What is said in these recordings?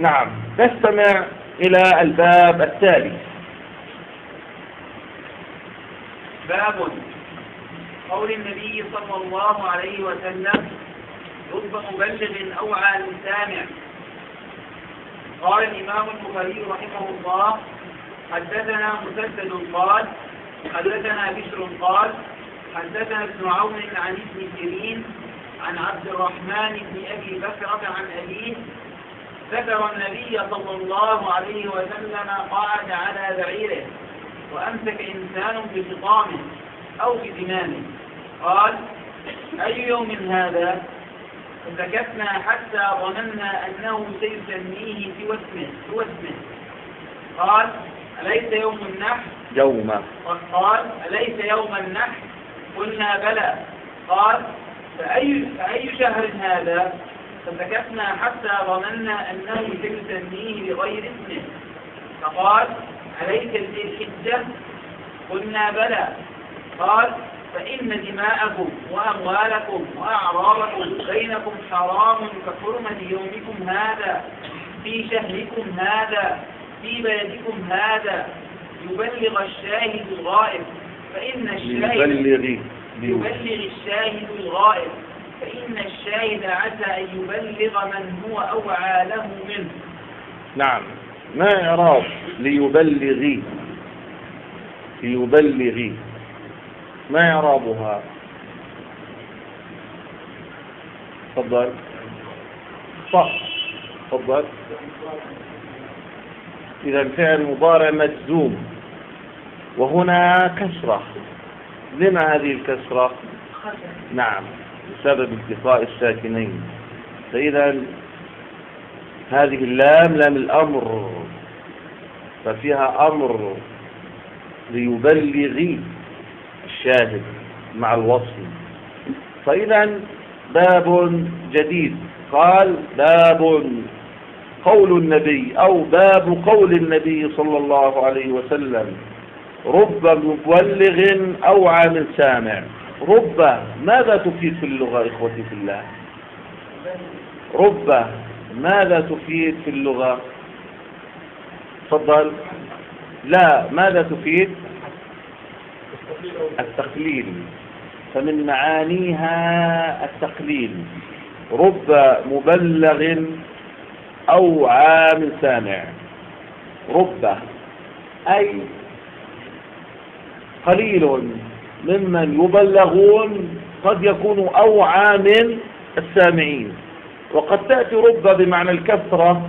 نعم. نستمع إلى الباب التالي. باب قول النبي صلى الله عليه وسلم رب مبلغ أوعى من سامع قال الإمام البخاري رحمه الله حدثنا مسدد قال حدثنا بشر قال حدثنا ابن عون عن ابن سيرين عن عبد الرحمن بن أبي بكرة عن أبيه ذكر النبي صلى الله عليه وسلم قعد على بعيره وأمسك إنسان بخطامه أو بدمامه قال أي يوم هذا؟ فسكتنا حتى ظننا أنه سيسميه سوى اسمه سوى اسمه قال أليس يوم النحر؟ يوم. قال أليس يوم النحر؟ قلنا بلى. قال فأي, فأي شهر هذا؟ فسكتنا حتى ظننا أنه سيسميه بغير اسمه. فقال أليس ذي الحجة قلنا بلى. قال فإن دماءكم وأموالكم وأعراضكم بينكم حرام كحرمة يومكم هذا في شهركم هذا في بلدكم هذا. يبلغ الشاهد الغائب. فإن الشاهد يبلغ يبلغ الشاهد الغائب. فإن الشاهد عسى أن يبلغ من هو أوعى له منه. نعم. ما إعراب ليبلغي ليبلغي ما إعرابها؟ تفضل. صح. تفضل. إذا الفعل مضارع مجزوم. وهنا كسرة. لما هذه الكسرة؟ نعم. بسبب التقاء الساكنين. فإذا هذه اللام لام الأمر ففيها أمر ليبلغ الشاهد مع الوصف. فإذا باب جديد. قال باب قول النبي أو باب قول النبي صلى الله عليه وسلم. رب مبلغ أو عامل سامع. رب ماذا تفيد في اللغة إخوتي في الله؟ رب ماذا تفيد في اللغة؟ تفضل. لا ماذا تفيد؟ التقليل. فمن معانيها التقليل. رب مبلغ أو عام سامع. رب أي قليل. ممن يبلغون قد يكون أوعى من السامعين. وقد تأتي رب بمعنى الكثرة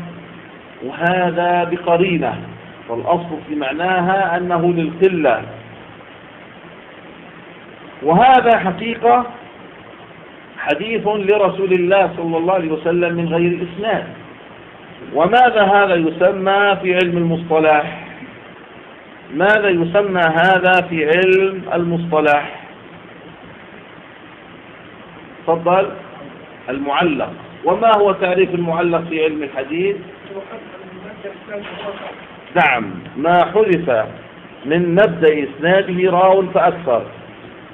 وهذا بقرينة. والأصل في معناها أنه للقلة. وهذا حقيقة حديث لرسول الله صلى الله عليه وسلم من غير إسناد. وماذا هذا يسمى في علم المصطلح؟ ماذا يسمى هذا في علم المصطلح؟ تفضل. المعلق. وما هو تعريف المعلق في علم الحديث؟ نعم ما حذف من مبدأ إسناده راو فأكثر.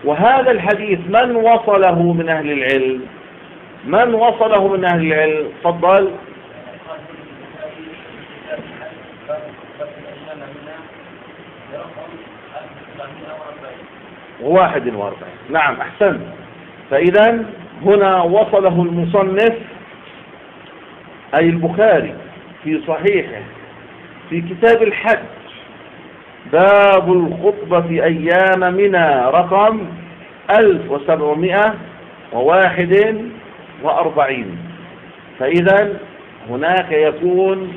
وهذا الحديث من وصله من أهل العلم؟ من وصله من أهل العلم؟ تفضل. واحد واربعين. نعم أحسن. فإذا هنا وصله المصنف أي البخاري في صحيحه في كتاب الحج باب الخطبة في أيام منى رقم ألف وسبعمائة وواحد وأربعين. فإذا هناك يكون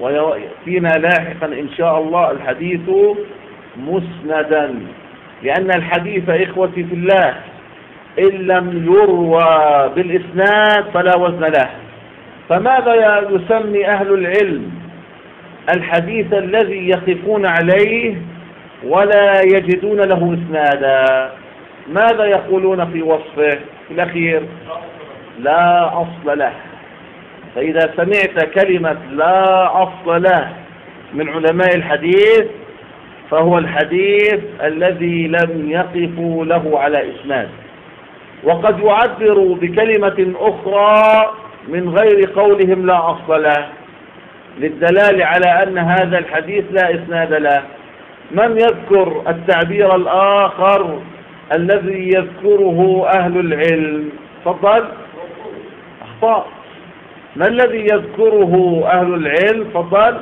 ويأتينا لاحقا إن شاء الله الحديث مسندا لأن الحديث إخوتي في الله إن لم يروى بالإسناد فلا وزن له. فماذا يسمي أهل العلم؟ الحديث الذي يقفون عليه ولا يجدون له إسنادا. ماذا يقولون في وصفه؟ في الأخير لا أصل له. فإذا سمعت كلمة لا أصل له من علماء الحديث فهو الحديث الذي لم يقفوا له على إسناد. وقد يعبر بكلمة أخرى من غير قولهم لا أصل له للدلال على أن هذا الحديث لا إسناد له. من يذكر التعبير الآخر الذي يذكره أهل العلم؟ تفضل. أخطاء. ما الذي يذكره أهل العلم؟ تفضل.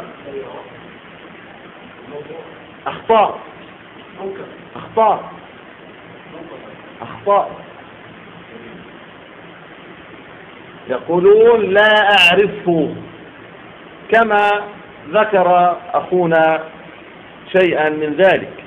أخطاء. أخطاء. أخطاء. يقولون لا أعرفه كما ذكر أخونا شيئا من ذلك.